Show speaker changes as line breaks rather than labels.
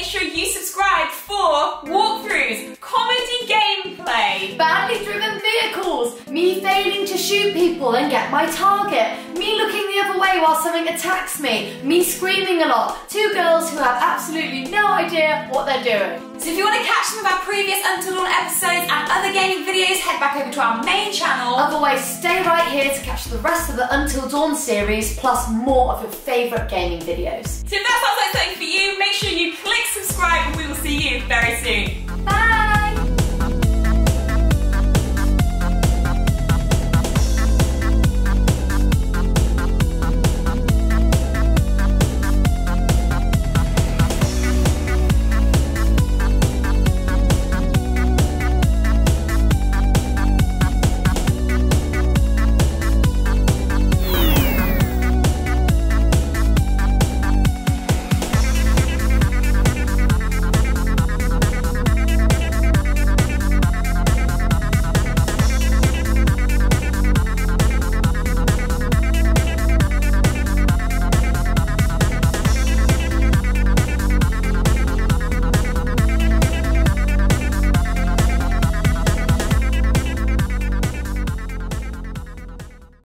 make sure you subscribe for walkthroughs, comedy gameplay,
badly driven vehicles, me failing to shoot people and get my target, me looking the other way while something attacks me, me screaming a lot, two girls who have absolutely idea what they're doing.
So if you want to catch some of our previous Until Dawn episodes and other gaming videos, head back over to our main channel.
Otherwise, stay right here to catch the rest of the Until Dawn series, plus more of your favourite gaming videos.
So if that sounds like something for you, make sure you click subscribe and we will see you very soon.
Bye!